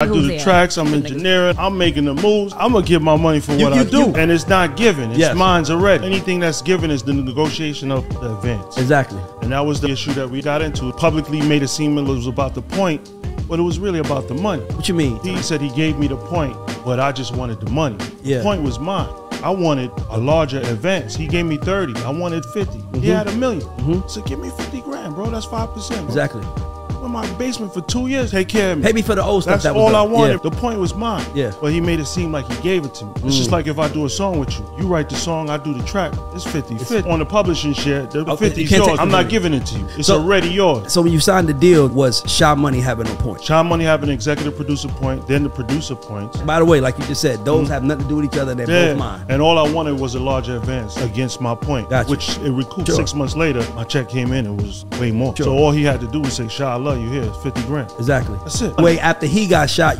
I do the tracks, I'm engineering, I'm making the moves. I'm gonna give my money for You- what you- I do. you- and it's not given. It's Yes. mine's already. Anything that's given is the negotiation of the advance. Exactly. And that was the issue that we got into. Publicly made it seem it was about the point, but it was really about the money. What you mean? He said he gave me the point, but I just wanted the money. Yeah. The point was mine. I wanted a larger advance. He gave me 30. I wanted 50. He mm-hmm. had a 1000000 mm-hmm. So give me 50 grand, bro. That's 5%. bro. Exactly. In my basement for two years. Take care of me. Pay me for the old stuff. That's that was all I wanted. Yeah. The point was mine. Yeah. But he made it seem like he gave it to me. It's just mm. like if I do a song with you. You write the song, I do the track. It's 50 50. On the publishing share, the Okay, 50 you is can't yours. I'm not giving it to you. It's So- already yours. So when you signed the deal, was Sha Money having a point? Sha Money have an executive producer point, then the producer points. By the way, like you just said, those mm. have nothing to do with each other. They're Yeah. both mine. And all I wanted was a larger advance against my point, Gotcha. which it recouped Sure. six months later. My check came in it was way more. Sure. So all he had to do was say, Sha, I love you. Here, 50 grand. Exactly. That's it. Wait, after he got shot,